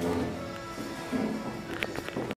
Amen.